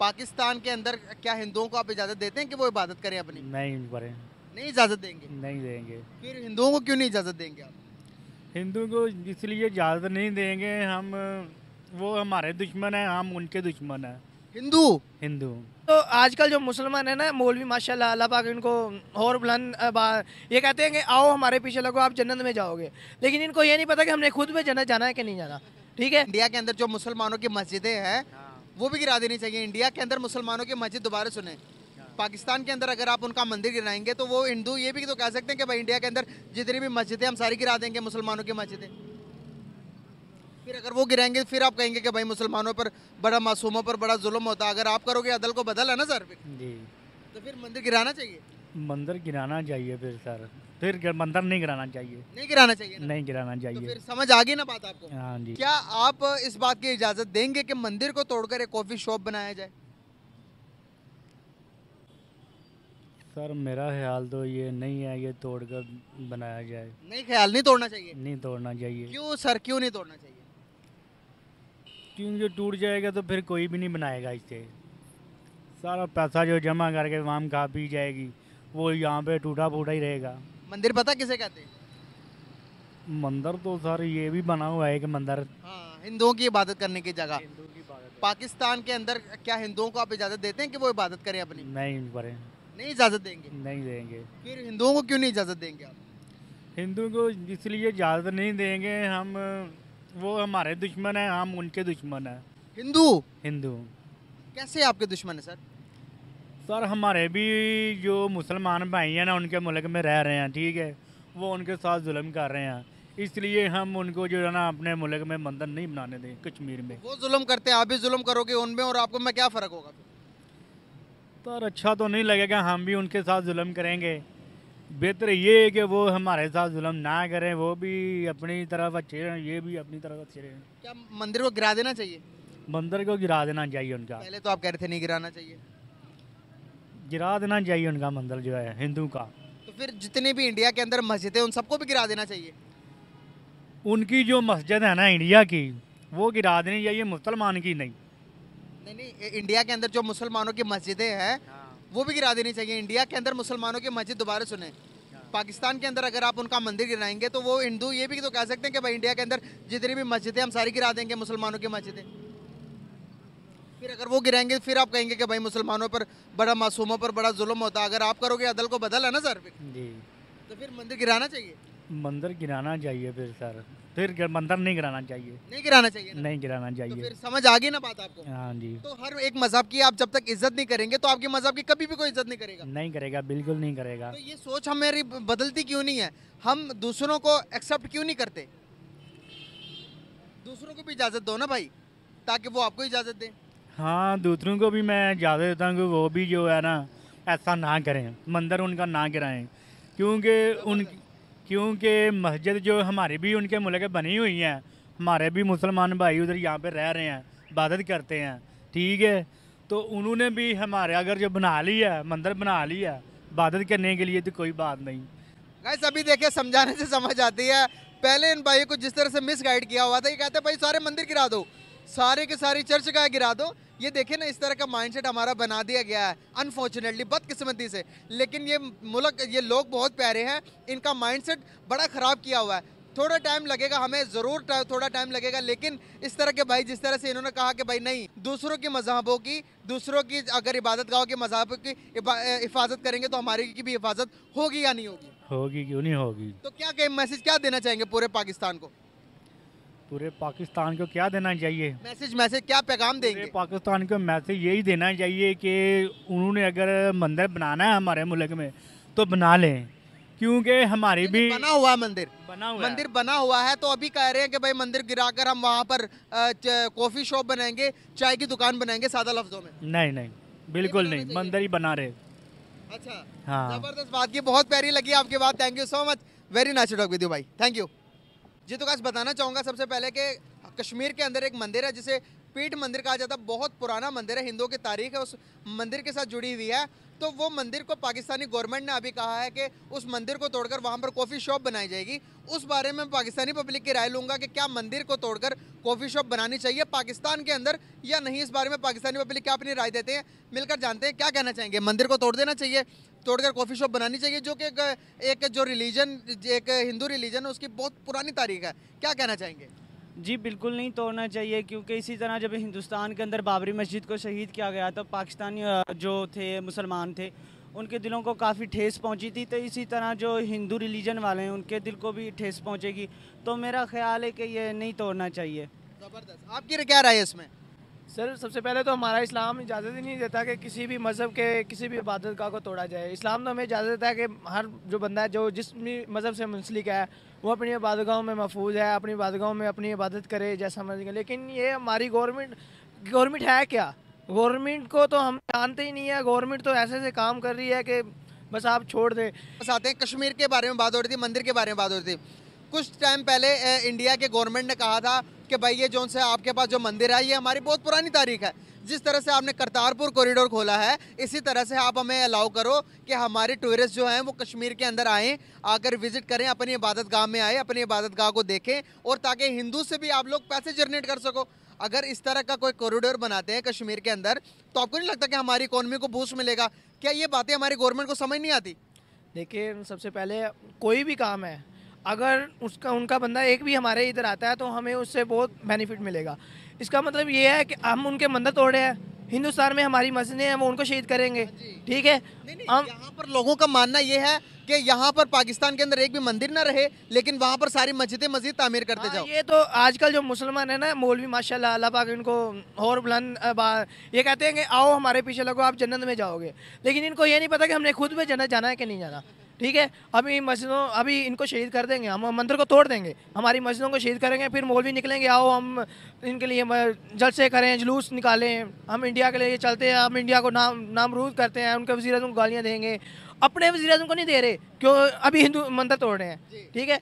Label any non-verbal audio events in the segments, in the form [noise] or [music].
पाकिस्तान के अंदर क्या हिंदुओं को आप इजाज़त देते हैं कि वो इबादत करें अपनी? नहीं करें। नहीं इजाज़त देंगे? नहीं देंगे। फिर हिंदुओं को क्यों नहीं इजाज़त देंगे आप? हिंदू को इसलिए इजाज़त नहीं देंगे हम वो हमारे दुश्मन हैं हम उनके दुश्मन हैं। हिंदू? हिंदू। तो आजकल जो मुसलमान है ना मौलवी माशाल्लाह अल्लाह पाक इनको और बुलंद ये कहते हैं कि आओ हमारे पीछे लगो आप जन्नत में जाओगे। लेकिन इनको ये नहीं पता कि हमने खुद में जन्नत जाना है कि नहीं जाना। ठीक है? इंडिया के अंदर जो मुसलमानों की मस्जिदें हैं वो भी गिरा देनी चाहिए इंडिया के अंदर मुसलमानों की मस्जिद दोबारा सुने। पाकिस्तान के अंदर अगर आप उनका मंदिर गिराएँगे तो वो हिंदू ये भी तो कह सकते हैं कि भाई इंडिया के अंदर जितनी भी मस्जिदें हम सारी गिरा देंगे मुसलमानों की मस्जिदें। फिर अगर वो गिराएँगे फिर आप कहेंगे कि भाई मुसलमानों पर बड़ा मासूमों पर बड़ा जुल्म होता है। अगर आप करोगे अदल को बदल है ना सर? जी। तो फिर मंदिर गिराना चाहिए। मंदिर गिराना चाहिए फिर सर। फिर मंदिर नहीं गिराना चाहिए। नहीं गिराना चाहिए ना? नहीं गिराना चाहिए। तो फिर समझ आ गई ना बात आपको? हाँ जी। क्या आप इस बात की इजाज़त देंगे कि मंदिर को तोड़कर एक कॉफ़ी शॉप बनाया जाए? सर मेरा ख्याल तो ये नहीं है ये तोड़ कर बनाया जाए। नहीं ख्याल नहीं तोड़ना चाहिए? नहीं तोड़ना चाहिए। क्यों सर क्यों नहीं तोड़ना चाहिए? क्योंकि जो टूट जाएगा तो फिर कोई भी नहीं बनाएगा इससे सारा पैसा जो जमा करके वहाँ खा पी जाएगी वो यहाँ पे टूटा फूटा ही रहेगा। मंदिर पता किसे कहते हैं? मंदिर तो सर ये भी बना हुआ है कि मंदिर हाँ हिंदुओं की इबादत करने की जगह। पाकिस्तान के अंदर क्या हिंदुओं को आप इजाज़त देते हैं कि वो इबादत करें अपनी? नहीं करें नहीं इजाज़त देंगे? नहीं देंगे। फिर हिंदुओं को क्यों नहीं इजाज़त देंगे आप? हिंदू को इसलिए इजाज़त नहीं देंगे हम वो हमारे दुश्मन हैं हम उनके दुश्मन हैं। हिंदू? हिंदू। कैसे आपके दुश्मन है सर? सर हमारे भी जो मुसलमान भाई हैं ना उनके मुल्क में रह रहे हैं ठीक है? वो उनके साथ जुल्म कर रहे हैं। इसलिए हम उनको जो है ना अपने मुल्क में मंदिर नहीं बनाने दें कश्मीर में। वो जुल्म करते हैं आप भी जुल्म करोगे उनमें और आपको में क्या फ़र्क होगा? सर अच्छा तो नहीं लगेगा हम भी उनके साथ जुल्म करेंगे। बेहतर ये है कि वो हमारे साथ जुल्म ना करें वो भी अपनी तरफ़ अच्छे रहें ये भी अपनी तरफ़ अच्छे रहें क्या मंदिर को गिरा देना चाहिए? मंदिर को गिरा देना चाहिए उनका। पहले तो आप कह रहे थे नहीं गिराना चाहिए। गिरा देना चाहिए उनका मंदिर जो है हिंदू का। तो फिर जितनी भी इंडिया के अंदर मस्जिदें उन सबको भी गिरा देना चाहिए? उनकी जो मस्जिद है ना इंडिया की वो गिरा देनी चाहिए मुसलमान की नहीं। नहीं नहीं इंडिया के अंदर जो मुसलमानों की मस्जिदें हैं वो भी गिरा देनी चाहिए। इंडिया के अंदर मुसलमानों की मस्जिद दोबारा सुने। पाकिस्तान के अंदर अगर आप उनका मंदिर गिराएँगे तो वो हिंदू ये भी तो कह सकते हैं कि भाई इंडिया के अंदर जितनी भी मस्जिदें हम सारी गिरा देंगे मुसलमानों की मस्जिदें। फिर अगर वो गिराएँगे फिर आप कहेंगे कि भाई मुसलमानों पर बड़ा मासूमों पर बड़ा जुल्म होता है। अगर आप करोगे अदल को बदल है ना सर? फिर जी। तो फिर मंदिर गिराना चाहिए? मंदिर गिराना चाहिए फिर सर। फिर मंदिर नहीं गिराना चाहिए। नहीं गिराना चाहिए ना? नहीं गिराना चाहिए तो चाहिए। फिर समझ आ गई ना बात आपको? हाँ जी। तो हर एक मज़हब की आप जब तक इज़्ज़त नहीं करेंगे तो आपके मज़हब की कभी भी कोई इज़्ज़त नहीं करेगा। नहीं करेगा बिल्कुल नहीं करेगा। तो ये सोच हमारी बदलती क्यों नहीं है? हम दूसरों को एक्सेप्ट क्यों नहीं करते? दूसरों को भी इजाज़त दो ना भाई ताकि वो आपको इजाज़त दें। हाँ दूसरों को भी मैं इजाज़त देता हूँ कि वो भी जो है ना ऐसा ना करें। मंदिर उनका ना गिराएँ। क्योंकि उन क्योंकि मस्जिद जो हमारी भी उनके मुल्क बनी हुई हैं हमारे भी मुसलमान भाई उधर यहाँ पे रह रहे हैं इबादत करते हैं ठीक है? तो उन्होंने भी हमारे अगर जो बना लिया है मंदिर बना लिया है, इबादत करने के लिए तो कोई बात नहीं। गाइस अभी देखिए समझाने से समझ आती है। पहले इन भाइयों को जिस तरह से मिस गाइड किया हुआ था ये कहते भाई सारे मंदिर गिरा दो। सारे के सारी चर्च का गिरा दो। ये देखिए ना इस तरह का माइंडसेट हमारा बना दिया गया है अनफॉर्चुनेटली बदकिस्मती से। लेकिन ये मुल्क ये लोग बहुत प्यारे हैं इनका माइंडसेट बड़ा ख़राब किया हुआ है। थोड़ा टाइम लगेगा हमें ज़रूर थोड़ा टाइम लगेगा लेकिन इस तरह के भाई जिस तरह से इन्होंने कहा कि भाई नहीं दूसरों की मजहबों की दूसरों की अगर इबादत गाहों की मज़हब की हिफाजत करेंगे तो हमारी की भी हिफाजत होगी या नहीं होगी? होगी क्यों नहीं होगी? तो क्या मैसेज क्या देना चाहेंगे पूरे पाकिस्तान को? पूरे पाकिस्तान को क्या देना चाहिए? मैसेज मैसेज क्या पैगाम देंगे? पाकिस्तान को मैसेज यही देना चाहिए कि उन्होंने अगर मंदिर बनाना है हमारे मुल्क में तो बना लें। क्योंकि हमारी भी बना हुआ है मंदिर। बना हुआ है। मंदिर बना हुआ है तो अभी कह रहे हैं कि भाई मंदिर गिराकर हम वहाँ पर कॉफ़ी शॉप बनाएँगे चाय की दुकान बनाएँगे सादा लफ्जों में। नहीं नहीं बिल्कुल नहीं मंदिर ही बना रहे। अच्छा हाँ। ज़बरदस्त बात की बहुत प्यारी लगी आपकी बात thank you so much very nice talk with you भाई थैंक यू जी तो गाइस बताना चाहूँगा सबसे पहले कि कश्मीर के अंदर एक मंदिर है, जिसे पीठ मंदिर कहा जाता है। बहुत पुराना मंदिर है, हिंदुओं की तारीख है, उस मंदिर के साथ जुड़ी हुई है। तो वो मंदिर को पाकिस्तानी गवर्नमेंट ने अभी कहा है कि उस मंदिर को तोड़कर वहाँ पर कॉफ़ी शॉप बनाई जाएगी। उस बारे में पाकिस्तानी पब्लिक की राय लूँगा कि क्या मंदिर को तोड़कर कॉफ़ी शॉप बनानी चाहिए, पाकिस्तान के अंदर या नहीं। इस बारे में पाकिस्तानी पब्लिक क्या अपनी राय देते हैं, मिलकर जानते हैं क्या कहना चाहेंगे। मंदिर को तोड़ देना चाहिए तोड़कर कॉफ़ी शॉप बनानी चाहिए जो कि एक, एक जो रिलीजन एक हिंदू रिलीजन है उसकी बहुत पुरानी तारीख है। क्या कहना चाहेंगे? जी बिल्कुल नहीं तोड़ना चाहिए क्योंकि इसी तरह जब हिंदुस्तान के अंदर बाबरी मस्जिद को शहीद किया गया तो पाकिस्तानी जो थे मुसलमान थे उनके दिलों को काफ़ी ठेस पहुँची थी। तो इसी तरह जो हिंदू रिलीजन वाले हैं उनके दिल को भी ठेस पहुंचेगी। तो मेरा ख्याल है कि ये नहीं तोड़ना चाहिए। ज़बरदस्त। आपकी क्या राय है इसमें? सर, सबसे पहले तो हमारा इस्लाम इजाज़त ही नहीं देता कि किसी भी मज़हब के, किसी भी इबादत गाह को तोड़ा जाए। इस्लाम तो हमें इजाज़त देता है कि हर जो बंदा है, जो जिस भी मज़हब से मुंसलिक है, वो अपनी इबादत गाहों में महफूज है, अपनी इबादत गाहों में अपनी इबादत करे, जैसा मर्ज़ी लेकिन ये हमारी गवर्नमेंट गवर्नमेंट है क्या? गवर्नमेंट को तो हम जानते ही नहीं है। गवर्नमेंट तो ऐसे ऐसे काम कर रही है कि बस आप छोड़ दें। बस आते हैं, कश्मीर के बारे में बात हो रही थी, मंदिर के बारे में बात हो रही थी। कुछ टाइम पहले इंडिया के गवर्नमेंट ने कहा था कि भाई ये जोन से आपके पास जो मंदिर है, ये हमारी बहुत पुरानी तारीख है। जिस तरह से आपने करतारपुर कॉरिडोर खोला है, इसी तरह से आप हमें अलाउ करो कि हमारे टूरिस्ट जो हैं, वो कश्मीर के अंदर आएँ, आकर विज़िट करें, अपनी इबादत गाह में आए, अपनी इबादत गाह को देखें, और ताकि हिंदू से भी आप लोग पैसे जनरेट कर सको। अगर इस तरह का कोई कॉरिडोर बनाते हैं कश्मीर के अंदर तो आपको नहीं लगता कि हमारी इकोनॉमी को बूस्ट मिलेगा? क्या ये बातें हमारी गवर्नमेंट को समझ नहीं आती? देखिए, सबसे पहले कोई भी काम है अगर उसका उनका बंदा एक भी हमारे इधर आता है तो हमें उससे बहुत बेनिफिट मिलेगा। इसका मतलब ये है कि हम उनके मंदिर तोड़े हैं। हिंदुस्तान में हमारी मस्जिदें हैं वो उनको शहीद करेंगे। ठीक है? हम यहाँ पर लोगों का मानना ये है कि यहाँ पर पाकिस्तान के अंदर एक भी मंदिर ना रहे लेकिन वहाँ पर सारी मस्जिदें मस्जिद तामीर करते हाँ, जाओ। ये तो आजकल जो मुसलमान है ना मौलवी माशाल्लाह अल्लाह पाक इनको और बुलंद ये कहते हैं कि आओ हमारे पीछे लगो आप जन्नत में जाओगे। लेकिन इनको ये नहीं पता कि हमने खुद में जन्नत जाना है कि नहीं जाना। ठीक है? अभी मस्जिदों अभी इनको शहीद कर देंगे। हम मंदिर को तोड़ देंगे। हमारी मस्जिदों को शहीद करेंगे फिर मौलवी निकलेंगे आओ हम इनके लिए जलसे करें जुलूस निकालें। हम इंडिया के लिए चलते हैं हम इंडिया को नाम नाम नामरूद करते हैं उनके वजी को गालियाँ देंगे। अपने वजी को नहीं दे रहे क्यों? अभी हिंदू मंदिर तोड़ रहे हैं। ठीक है?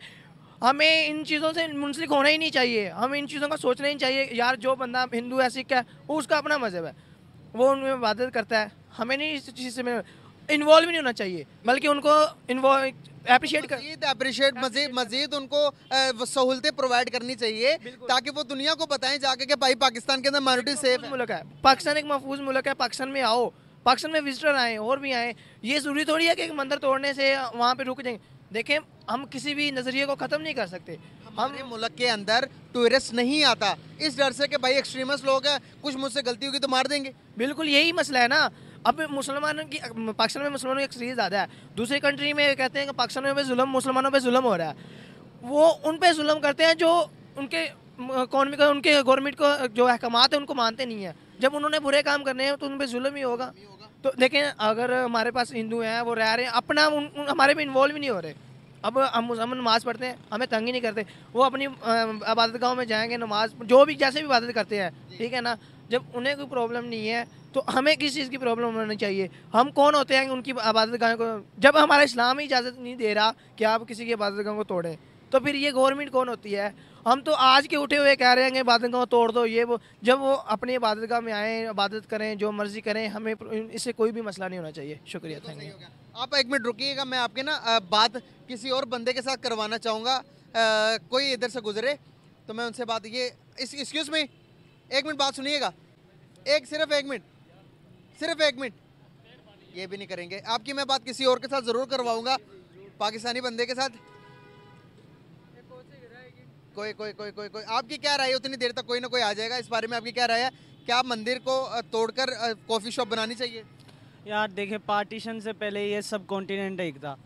हमें इन चीज़ों से मुंसलिक होना ही नहीं चाहिए। हमें इन चीज़ों का सोचना ही नहीं चाहिए यार जो बंदा हिंदू है सिख है उसका अपना मज़हब है। वो उनमें इबादत करता है। हमें नहीं इस चीज़ से इन्वॉल्व नहीं होना चाहिए बल्कि उनको इन्वॉल्व अप्रिशिएट कर मजीद अप्रिशिएट मजीद मजीद उनको सहूलतें प्रोवाइड करनी चाहिए ताकि वो दुनिया को बताएँ जाके कि भाई पाकिस्तान के अंदर माइनॉरिटी सेफ़ मुल्क है। पाकिस्तान एक महफूज मुल्क है पाकिस्तान में आओ पाकिस्तान में विजिटर आए और भी आए। ये ज़रूरी थोड़ी है कि एक मंदिर तोड़ने से वहाँ पे रुक जाएँगे देखें हम किसी भी नज़रिए को ख़त्म नहीं कर सकते। हमारे मुल्क के अंदर टूरिस्ट नहीं आता। इस डर से कि भाई एक्सट्रीमिस्ट लोग हैं कुछ मुझसे गलती होगी तो मार देंगे। बिल्कुल यही मसला है ना। अब मुसलमानों की पाकिस्तान में मुसलमानों की अक्सरियत ज़्यादा है। दूसरी कंट्री में कहते हैं कि पाकिस्तान में जुल्म मुसलमानों पर जुल्म हो रहा है। वो उन पर जुल्म करते हैं जो उनके इकॉनमी का उनके गवर्नमेंट को जो अहकाम है उनको मानते नहीं हैं। जब उन्होंने बुरे काम करने हैं तो उन पर जुल्म ही होगा। तो देखें अगर हमारे पास हिंदू हैं वो रह रहे हैं अपना उन, उन हमारे में इन्वॉल्व ही नहीं हो रहे। अब हम हम नमाज़ पढ़ते हैं हमें तंग ही नहीं करते। वो अपनी इबादत गाँव में जाएँगे नमाज़ जो भी जैसे भी इबादत करते हैं ठीक है ना? जब उन्हें कोई प्रॉब्लम नहीं है तो हमें किस चीज़ की प्रॉब्लम होनी चाहिए? हम कौन होते हैं उनकी इबादत गाह को? जब हमारा इस्लाम ही इजाज़त नहीं दे रहा कि आप किसी की इबादत गाह को तोड़ें तो फिर ये गवर्नमेंट कौन होती है? हम तो आज के उठे हुए कह रहे हैं कि इबादत गाह तोड़ दो ये वो जब वो अपनी इबादत गाह में आए इबादत करें जो मर्ज़ी करें हमें इससे कोई भी मसला नहीं होना चाहिए। शुक्रिया थैंक यू आप एक मिनट रुकिएगा मैं आपके ना बात किसी और बंदे के साथ करवाना चाहूँगा। कोई इधर से गुजरे तो मैं उनसे बात ये एक्सक्यूज में एक मिनट बात सुनिएगा। एक सिर्फ़ एक मिनट। सिर्फ़ एक मिनट। ये भी नहीं करेंगे। आपकी मैं बात किसी और के साथ ज़रूर करवाऊँगा। पाकिस्तानी बंदे के साथ। कोई कोई कोई कोई कोई। आपकी क्या राय है? उतनी देर तक कोई ना कोई आ जाएगा। इस बारे में आपकी क्या राय है? क्या मंदिर को तोड़कर कॉफ़ी शॉप बनानी चाहिए? यार देखें पार्टीशन से पहले ये सब कॉन्टिनेंट एक था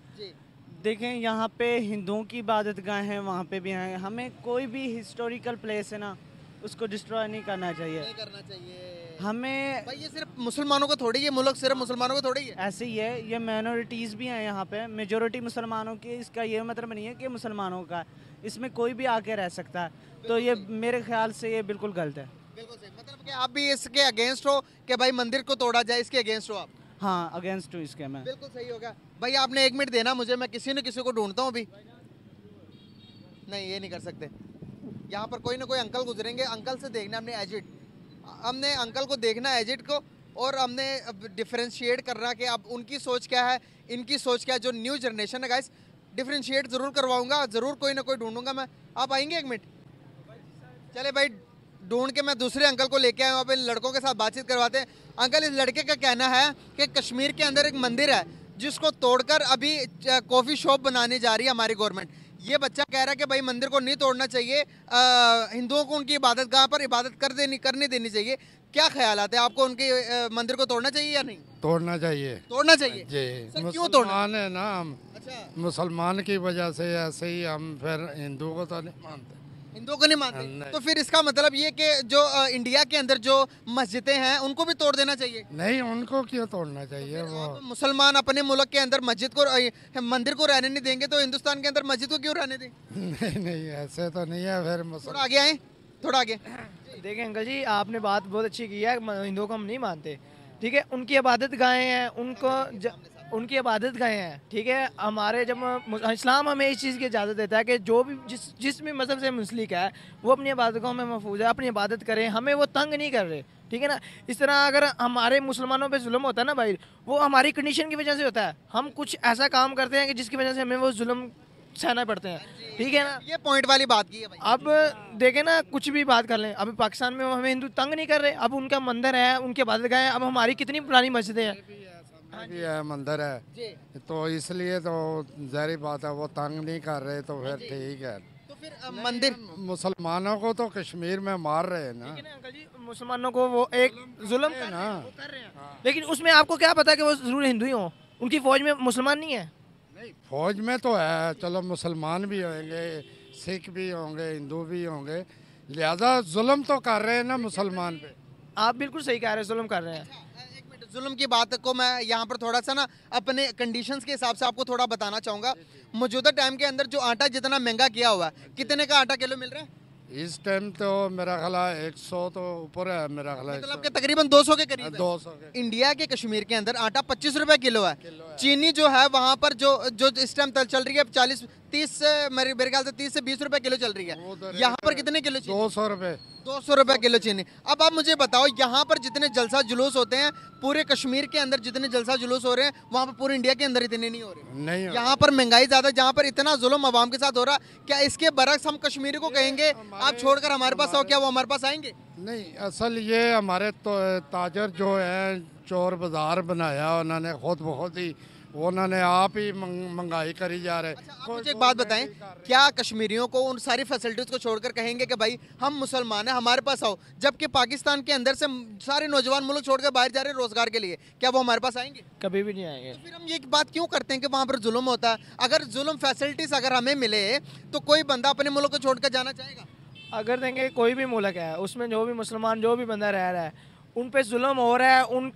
देखें यहाँ पे हिंदुओं की इबादत गाह हैं वहाँ पे भी हैं। हमें कोई भी हिस्टोरिकल प्लेस है ना उसको डिस्ट्रॉय नहीं करना चाहिए। नहीं करना चाहिए। हमें भाई ये सिर्फ़ मुसलमानों को थोड़ी है मुल्क सिर्फ़ मुसलमानों को थोड़ी है। ऐसे ही है ये माइनॉरिटीज़ भी हैं यहाँ पे। मेजोरिटी मुसलमानों की इसका ये मतलब नहीं है कि मुसलमानों का इसमें कोई भी आके रह सकता है। तो ये मेरे ख्याल से ये बिल्कुल गलत है। बिल्कुल सही। मतलब कि आप भी इसके अगेंस्ट हो कि भाई मंदिर को तोड़ा जाए इसके अगेंस्ट हो आप। हाँ अगेंस्ट हूँ इसके मैं। बिल्कुल सही होगा। भाई आपने एक मिनट देना मुझे मैं किसी न किसी को ढूंढता हूँ अभी। नहीं ये नहीं कर सकते। यहाँ पर कोई ना कोई अंकल गुजरेंगे। अंकल से देखना हमने एजिट। हमने अंकल को देखना एजिट को और हमने डिफ्रेंशिएट करना कि अब उनकी सोच क्या है, इनकी सोच क्या है, जो न्यू जनरेशन है गाइस डिफ्रेंशिएट ज़रूर करवाऊँगा, ज़रूर कोई ना कोई ढूंढूँगा मैं। आप आएँगे एक मिनट चले भाई, ढूंढ के मैं दूसरे अंकल को लेके आया हूँ अब इन लड़कों के साथ बातचीत करवाते हैं। अंकल, इस लड़के का कहना है कि कश्मीर के अंदर एक मंदिर है, जिसको तोड़कर अभी कॉफ़ी शॉप बनाने जा रही है हमारी गवर्नमेंट ये बच्चा कह रहा है कि भाई मंदिर को नहीं तोड़ना चाहिए। हिंदुओं को उनकी इबादत गाह पर इबादत कर देनी करने देनी चाहिए। क्या ख्याल आते हैं? आपको उनके मंदिर को तोड़ना चाहिए या नहीं? तोड़ना चाहिए। तोड़ना चाहिए? जी। सर, क्यों तोड़ना? है ना हम। अच्छा। मुसलमान की वजह से ऐसे ही हम फिर हिंदुओं को तो नहीं मानते। हिंदुओं को नहीं मानते। तो फिर इसका मतलब ये कि जो इंडिया के अंदर जो मस्जिदें हैं उनको भी तोड़ देना चाहिए? नहीं उनको क्यों तोड़ना चाहिए तो वो? मुसलमान अपने मुल्क के अंदर मस्जिद को मंदिर को रहने नहीं देंगे तो हिंदुस्तान के अंदर मस्जिद को क्यों रहने दें? [laughs] नहीं नहीं ऐसे तो नहीं है फिर थोड़ा मुसलमान आगे आए थोड़ा आगे। [coughs] देखिए अंकल जी आपने बात बहुत अच्छी की है हिंदुओं को हम नहीं मानते। ठीक है उनकी इबादत गाहें हैं उनको उनकी इबादत गाहें हैं ठीक है? हमारे जब इस्लाम हमें इस चीज़ की इजाज़त देता है कि जो भी जिस जिस भी मज़हब से मुस्लिक है वो अपनी इबादतों में महफूज है अपनी इबादत करें हमें वो तंग नहीं कर रहे ठीक है ना? इस तरह अगर हमारे मुसलमानों पे जुल्म होता है ना भाई वो हमारी कंडीशन की वजह से होता है। हम कुछ ऐसा काम करते हैं कि जिसकी वजह से हमें वो जुल्म सहना पड़ते हैं ठीक है ना? ये पॉइंट वाली बात की है भाई। अब देखें ना कुछ भी बात कर लें अभी पाकिस्तान में हमें हिंदू तंग नहीं कर रहे अब उनका मंदिर है उनके गाह है अब हमारी कितनी पुरानी मस्जिदें हैं भी है मंदिर है। तो इसलिए तो जारी बात है वो तंग नहीं कर रहे तो फिर ठीक है। तो फिर मंदिर मुसलमानों को तो कश्मीर में मार रहे हैं ना। अंकल जी मुसलमानों को वो एक जुल्म रहे ना। कर रहे हैं। लेकिन उसमें आपको क्या पता कि वो ज़रूर हिंदू ही हों? उनकी फौज में मुसलमान नहीं है? नहीं फौज में तो है। चलो मुसलमान भी होंगे सिख भी होंगे हिंदू भी होंगे। लिहाजा जुल्म तो कर रहे हैं ना मुसलमान पे। आप बिल्कुल सही कह रहे हैं जुल्म कर रहे हैं। जुल्म की बात को मैं यहाँ पर थोड़ा सा ना अपने कंडीशंस के हिसाब से आपको थोड़ा बताना चाहूँगा। मौजूदा टाइम के अंदर जो आटा जितना महँगा किया हुआ है कितने का आटा किलो मिल रहा है? इस टाइम तो मेरा ख्याल एक सौ तो ऊपर है मेरा ख्याल मतलब कि तकरीबन 200 के करीब दो सौ के। इंडिया के कश्मीर के अंदर आटा पच्चीस रुपए किलो है। चीनी जो है वहाँ पर जो जो इस टाइम चल रही है चालीस तीस से मेरे मेरे ख्याल से तीस से बीस रुपए किलो चल रही तो है यहाँ पर कितने किलो दो सौ रुपये दो सौ रुपए किलो चीनी। अब आप मुझे बताओ यहाँ पर जितने जलसा जुलूस होते हैं पूरे कश्मीर के अंदर जितने जलसा जुलूस हो रहे हैं वहाँ पर पूरे इंडिया के अंदर इतने नहीं हो रहे। नहीं हो- यहाँ पर महँगाई ज़्यादा जहाँ पर इतना जुलम आवाम के साथ हो रहा क्या इसके बरक्स हम कश्मीर को कहेंगे? आप छोड़कर हमारे पास आओ क्या वो हमारे पास आएँगे? नहीं असल ये हमारे तो ताजर जो है चोर बाज़ार बनाया उन्होंने खुद बहुत ही उन्होंने आप ही मंग- महँगाई करी जा रहे। आप मुझे एक बात बताएँ क्या कश्मीरियों को उन सारी फैसिलिटीज़ को छोड़कर कहेंगे कि भाई हम मुसलमान हैं हमारे पास आओ जबकि पाकिस्तान के अंदर से सारे नौजवान मुल्क छोड़कर बाहर जा रहे हैं रोज़गार के लिए क्या वो हमारे पास आएँगे? कभी भी नहीं आएँगे। तो फिर हम ये बात क्यों करते हैं कि वहाँ पर जुल्म होता है? अगर जुल्म फैसिलिटीज़ अगर हमें मिले तो कोई बंदा अपने मुल्क को छोड़कर जाना चाहेगा? अगर देंगे कोई भी मुल्क है, उसमें जो भी मुसलमान, जो भी बंदा रह रहा है, उन पर जुल्म हो रहा है, उन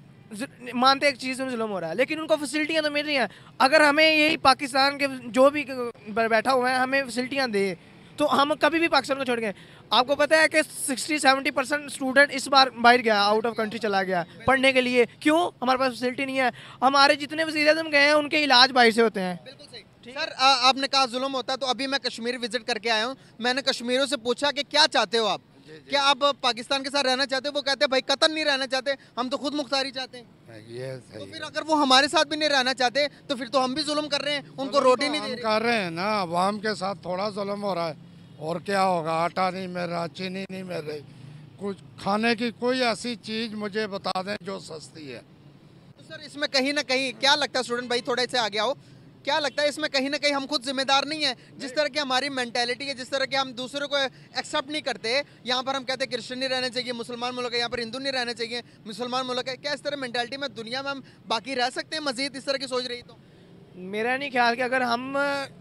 मानते एक चीज़ में जुल्म हो रहा है, लेकिन उनको फैसिलिटियाँ तो मिल रही हैं। अगर हमें यही पाकिस्तान के जो भी बैठा हुआ है, हमें फैसिलिटियाँ दे तो हम कभी भी पाकिस्तान को छोड़ गए आपको पता है कि 60 70 परसेंट स्टूडेंट इस बार बाहर गया आउट ऑफ़ कंट्री चला गया, पढ़ने के लिए। क्यों? हमारे पास फैसिलिटी नहीं है। हमारे जितने अजम गए हैं, उनके इलाज बाहर से होते हैं। सर आ, आपने कहा जुल्म होता है तो अभी मैं कश्मीर विज़िट करके आया हूँ। मैंने कश्मीरों से पूछा कि क्या चाहते हो आप? क्या आप पाकिस्तान के साथ रहना चाहते हो? वो कहते हैं भाई कतन नहीं रहना चाहते हम तो खुद मुख्तारी चाहते हैं। ये तो फिर अगर वो हमारे साथ भी नहीं रहना चाहते तो फिर तो हम भी जुल्म कर रहे हैं उनको रोटी नहीं दे रहे। कर रहे हैं ना अवाम के साथ थोड़ा जुल्म हो रहा है और क्या होगा आटा नहीं मिल रहा चीनी नहीं मिल रही। कुछ खाने की कोई ऐसी चीज़ मुझे बता दें जो सस्ती है। तो सर इसमें कहीं ना कहीं क्या लगता है स्टूडेंट भाई थोड़े से आगे आओ। क्या लगता है इसमें कहीं ना कहीं हम खुद जिम्मेदार नहीं है? जिस तरह की हमारी मेंटेलिटी है, जिस तरह के हम दूसरों को एक्सेप्ट नहीं करते, यहाँ पर हम कहते हैं क्रिश्चियन नहीं रहने चाहिए, मुसलमान मुल्क है, यहाँ पर हिंदू नहीं रहने चाहिए, मुसलमान मुल्क है। क्या इस तरह मेंटेलिटी में दुनिया में हम बाकी रह सकते हैं? मजीद इस तरह की सोच रही तो। मेरा नहीं ख्याल कि अगर हम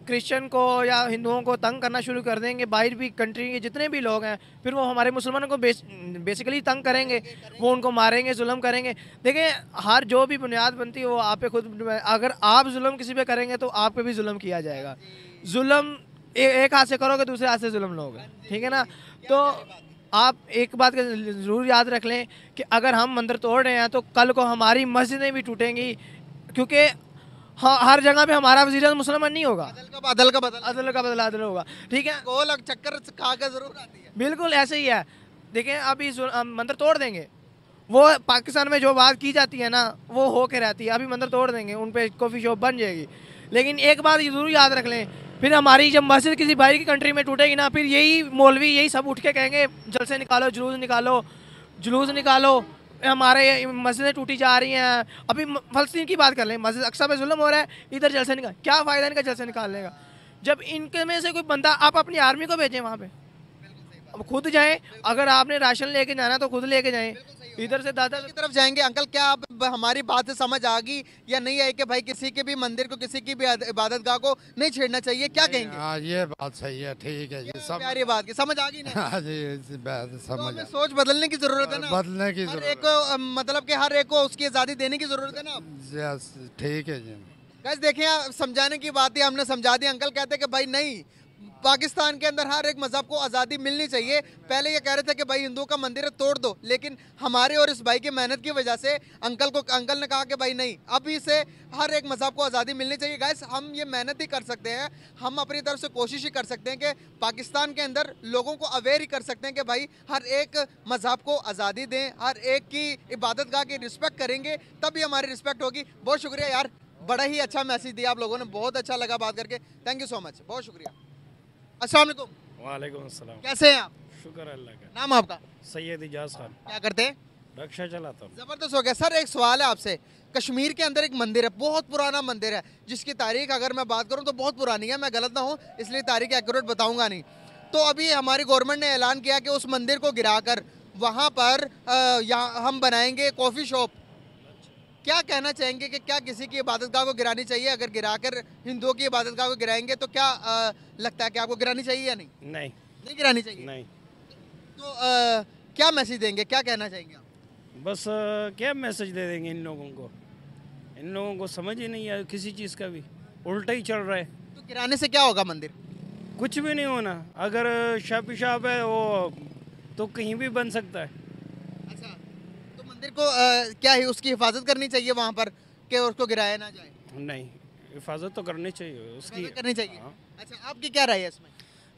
क्रिश्चियन को या हिंदुओं को तंग करना शुरू कर देंगे बाहर भी कंट्री के जितने भी लोग हैं फिर वो हमारे मुसलमानों को बेस, बेसिकली तंग करेंगे वो उनको मारेंगे जुल्म करेंगे। देखिए हर जो भी बुनियाद बनती है वो आप पे खुद अगर आप जुल्म किसी पे करेंगे तो आप पे भी जुल्म किया जाएगा। जुल्म ए, एक हाथ से करोगे दूसरे हाथ से जुल्म लोगे ठीक है ना? तो आप एक बात ज़रूर याद रख लें कि अगर हम मंदिर तोड़ रहे हैं तो कल को हमारी मस्जिदें भी टूटेंगी क्योंकि हाँ हर जगह पे हमारा वज़ीर मुसलमान नहीं होगा। अदल का बदल का बदल। अदल का बदला अदल होगा। ठीक है? गोल चक्कर खा कर ज़रूर आती है। बिल्कुल ऐसे ही है। देखें अभी मंदिर तोड़ देंगे। वो पाकिस्तान में जो बात की जाती है ना वो हो के रहती है। अभी मंदिर तोड़ देंगे उन पर कॉफ़ी शॉप बन जाएगी। लेकिन एक बात ये ज़रूर याद रख लें फिर हमारी जब मस्जिद किसी भाई की कंट्री में टूटेगी ना फिर यही मौलवी यही सब उठ के कहेंगे जलसे निकालो जुलूस निकालो जुलूस निकालो। हमारे मस्जिदें टूटी जा रही हैं। अभी फलस्तीन की बात कर लें, मस्जिद अक्सर में जुल्म हो रहा है, इधर जलसे निकाल क्या फ़ायदा इनका जलसे निकालने का? जब इनके में से कोई बंदा, आप अपनी आर्मी को भेजें वहाँ पे। अब खुद जाएँ। अगर आपने राशन लेके जाना तो खुद लेके जाएँ। इधर से दादा की तरफ़ जाएँगे। अंकल क्या आप हमारी बात से समझ आ गई या नहीं आई कि भाई किसी के भी मंदिर को किसी की भी इबादत गाह को नहीं छेड़ना चाहिए? क्या कहेंगे? हाँ ये बात सही है ठीक है ये सब प्यारी बात की समझ आ गई [laughs] हाँ जी बात तो समझ हमें आ- सोच बदलने की ज़रूरत है ना? बदलने की हर ज़रूरत एक मतलब कि हर एक को उसकी आज़ादी देने की ज़रूरत है ना ठीक है जी। गैस देखिए समझाने की बात है हमने समझा दी। अंकल कहते कि भाई नहीं पाकिस्तान के अंदर हर एक मज़हब को आज़ादी मिलनी चाहिए। पहले ये कह रहे थे कि भाई हिंदुओं का मंदिर है तोड़ दो, लेकिन हमारे और इस भाई की मेहनत की वजह से अंकल को, अंकल ने कहा कि भाई नहीं अभी से हर एक मज़हब को आज़ादी मिलनी चाहिए। गैस हम ये मेहनत ही कर सकते हैं। हम अपनी तरफ़ से कोशिश ही कर सकते हैं कि पाकिस्तान के अंदर लोगों को अवेयर ही कर सकते हैं कि भाई हर एक मज़हब को आज़ादी दें, हर एक की इबादत गाह की रिस्पेक्ट करेंगे, तभी हमारी रिस्पेक्ट होगी। बहुत शुक्रिया यार, बड़ा ही अच्छा मैसेज दिया आप लोगों ने, बहुत अच्छा लगा बात करके। थैंक यू सो मच बहुत शुक्रिया। अस्सलाम वालेकुम। वालेकुम अस्सलाम। कैसे हैं आप? शुक्र अल्लाह का। नाम आपका? सैयद इजाज खान। क्या करते हैं? रक्षा चलाता हूँ। ज़बरदस्त हो गया। सर एक सवाल है आपसे। कश्मीर के अंदर एक मंदिर है बहुत पुराना मंदिर है जिसकी तारीख अगर मैं बात करूँ तो बहुत पुरानी है। मैं गलत ना हूँ इसलिए तारीख एक्यूरेट बताऊँगा नहीं। तो अभी हमारी गवर्नमेंट ने ऐलान किया कि उस मंदिर को गिराकर वहाँ पर यहाँ हम बनाएँगे कॉफ़ी शॉप क्या कहना चाहेंगे कि क्या किसी की इबादतगाह को गिरानी चाहिए? अगर गिराकर हिंदुओं की इबादतगाह को गिराएँगे तो क्या अ, लगता है कि आपको गिरानी चाहिए या नहीं? नहीं। नहीं गिरानी चाहिए? नहीं। तो अ, क्या मैसेज देंगे? क्या कहना चाहेंगे आप? बस अ, क्या मैसेज दे देंगे इन लोगों को? इन लोगों को समझ ही नहीं है किसी चीज़ का भी। उल्टा ही चल रहा है। तो गिराने से क्या होगा मंदिर? कुछ भी नहीं होना। अगर शॉप शॉप है वो तो कहीं भी बन सकता है। मंदिर को अ, क्या है उसकी हिफाजत करनी चाहिए वहाँ पर कि उसको गिराया ना जाए? नहीं हिफाजत तो करनी चाहिए उसकी। करनी चाहिए। हाँ। अच्छा आपकी क्या राय है इसमें?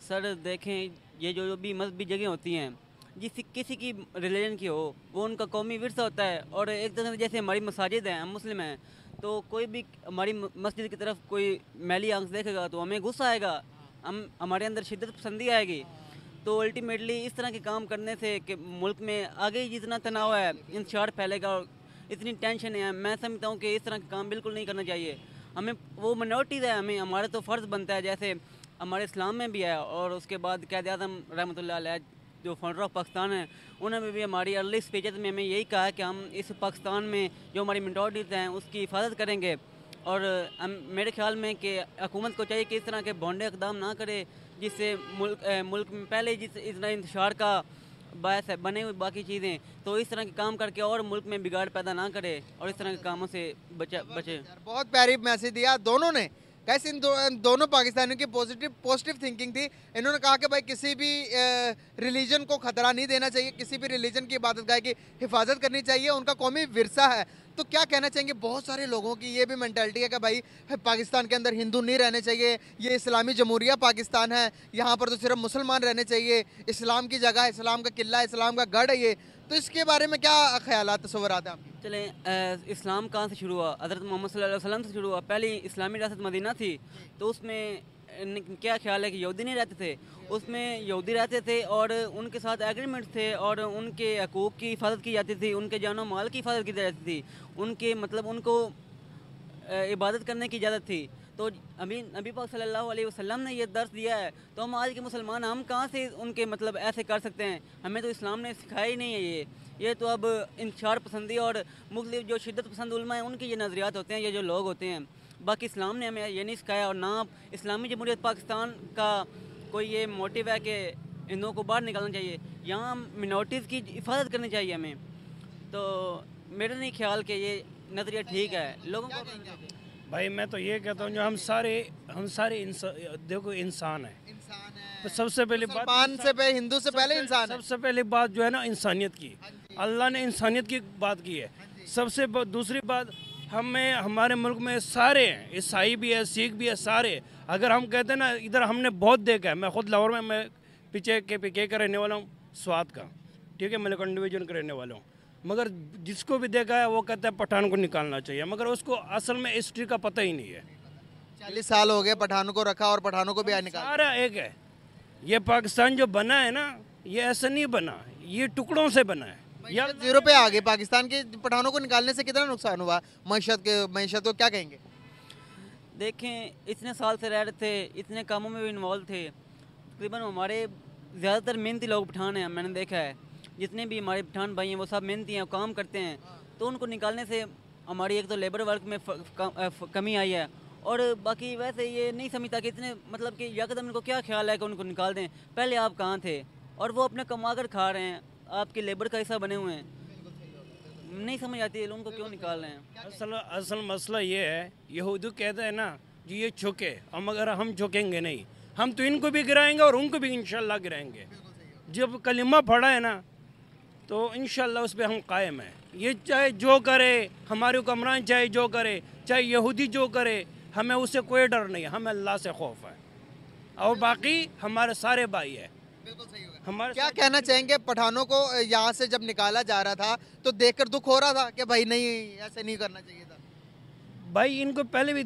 सर देखें ये जो जो भी मजहबी जगह होती हैं जिस किसी की रिलीजन की हो वो उनका कौमी विरसा होता है। और एक तरह से जैसे हमारी मसाजिद हैं हम मुस्लिम हैं तो कोई भी हमारी मस्जिद की तरफ़ कोई मैली आँख देखेगा तो हमें गुस्सा आएगा। हम हमारे अंदर शिद्दत पसंदी आएगी। तो अल्टीमेटली इस तरह के काम करने से कि मुल्क में आगे जितना तनाव है इंतशार फैलेगा और इतनी टेंशन है, मैं समझता हूँ कि इस तरह के काम बिल्कुल नहीं करना चाहिए। हमें वो मिनोरिटीज़ है, हमें, हमारा तो फ़र्ज़ बनता है, जैसे हमारे इस्लाम में भी है और उसके बाद कैद आज़म रहमत जो फाउंडर ऑफ़ पाकिस्तान है, उन्होंने भी हमारी अर्ली स्पीचेज में हमें यही कहा कि हम इस पाकिस्तान में जो हमारी मिनोरिटीज़ हैं, उसकी हिफाजत करेंगे। और मेरे ख्याल में कि हुकूमत को चाहिए कि इस तरह के बॉन्डे इकदाम ना करे जिससे मुल्क अ, मुल्क में पहले जिस इस तरह इंतशार का बायस है बने हुए बाकी चीज़ें तो इस तरह के काम करके और मुल्क में बिगाड़ पैदा ना करे और इस तरह के कामों से बचा बचे। बहुत प्यारी मैसेज दिया दोनों ने। कैसे इन दो, दोनों पाकिस्तानियों की पॉजिटिव पॉजिटिव थिंकिंग थी? इन्होंने कहा कि भाई किसी भी रिलीजन को खतरा नहीं देना चाहिए किसी भी रिलीजन की इबादत गाह की हिफाजत करनी चाहिए उनका कौमी विरसा है। तो क्या कहना चाहेंगे बहुत सारे लोगों की ये भी मैंटेलिटी है कि भाई पाकिस्तान के अंदर हिंदू नहीं रहने चाहिए, ये इस्लामी जमहूरिया पाकिस्तान है, यहाँ पर तो सिर्फ़ मुसलमान रहने चाहिए, इस्लाम की जगह, इस्लाम का किला, इस्लाम का गढ़ है ये। तो इसके बारे में क्या ख्याल तस्वर आते हैं चलें इस्लाम कहाँ से शुरू हुआ? हज़रत मोहम्मद वसल्लम से शुरू हुआ। पहली इस्लामी रियासत मदीना थी तो उसमें क्या ख्याल है कि यहूदी नहीं रहते थे? उसमें यहूदी रहते थे और उनके साथ एग्रीमेंट थे और उनके हकूक़ की हिफाजत की जाती थी, उनके जानो माल की हिफाजत की जाती थी, उनके मतलब उनको इबादत करने की इजाज़त थी। तो अभी नबी पाक सल्लल्लाहु अलैहि वसल्लम ने ये दर्स दिया है तो हम आज के मुसलमान, हम कहाँ से उनके मतलब ऐसे कर सकते हैं? हमें तो इस्लाम ने सिखाया ही नहीं है ये। ये तो अब इंतशार पसंदी और मुख्तलिफ़ जो शिद्दत पसंद उलमा हैं, उनके ये नज़रियात होते हैं, ये जो लोग होते हैं। बाकी इस्लाम ने हमें ये नहीं सिखाया और ना इस्लामी जमहूरियत पाकिस्तान का कोई ये मोटिव है कि हिंदुओं को बाहर निकालना चाहिए। यहाँ मिनोरिटीज़ की हिफाजत करनी चाहिए हमें। तो मेरा नहीं ख्याल कि ये नज़रिया ठीक है। लोगों को भाई मैं तो ये कहता हूँ जो हम सारे हम सारे इंसान देखो इंसान है। तो सबसे पहले बात से पहले हिंदू से पहले इंसान सबसे पहले बात जो है ना इंसानियत की। अल्लाह ने इंसानियत की बात की है। सबसे दूसरी बात हमें हमारे मुल्क में सारे हैं ईसाई भी है सिख भी है सारे। अगर हम कहते हैं ना इधर हमने बहुत देखा है। मैं खुद लाहौर में मैं पीछे के पीछे का रहने वाला हूँ स्वाद का। ठीक है मलिकन डिवीज़न का रहने वाला हूँ। मगर जिसको भी देखा है वो कहता है पठान को निकालना चाहिए। मगर उसको असल में हिस्ट्री का पता ही नहीं है। चालीस साल हो गए पठानों को रखा और पठानों को भी निकाल। सारा एक है। ये पाकिस्तान जो बना है ना ये ऐसा नहीं बना। ये टुकड़ों से बना है। या ज़ीरो पे आ गए पाकिस्तान के पठानों को निकालने से कितना नुकसान हुआ? मीशत के मीशत को क्या कहेंगे? देखें इतने साल से रह रहे थे इतने कामों में भी इन्वॉल्व थे। तकरीबन हमारे ज़्यादातर मेहनती लोग पठान हैं मैंने देखा है। जितने भी हमारे पठान भाई हैं वो सब मेहनती हैं काम करते हैं। तो उनको निकालने से हमारी एक तो लेबर वर्क में कमी आई है। और बाकी वैसे ये नहीं समझता कि इतने मतलब कि यकदम इनको क्या ख्याल है कि उनको निकाल दें? पहले आप कहाँ थे? और वो अपने कमा कर खा रहे हैं। आपकी लेबर का हिस्सा बने हुए हैं। नहीं समझ आती है उनको क्यों निकाल रहे हैं? असल असल मसला ये है, यहूदी कहते हैं ना कि ये झुके हम अगर, हम झुकेंगे नहीं। हम तो इनको भी गिराएँगे और उनको भी इंशाल्लाह गिराएँगे। जब कलिमा पड़ा है ना तो इंशाल्लाह उस पर हम कायम हैं। ये चाहे जो करे, हमारे हुक्मरान चाहे जो करे, चाहे यहूदी जो करे, हमें उससे कोई डर नहीं हमें अल्लाह से खौफ है। और बाकी हमारे सारे भाई है। हमारे क्या कहना चाहेंगे? पठानों को यहाँ से जब निकाला जा रहा था तो देखकर दुख हो रहा था कि भाई नहीं ऐसे नहीं करना चाहिए था। भाई इनको पहले भी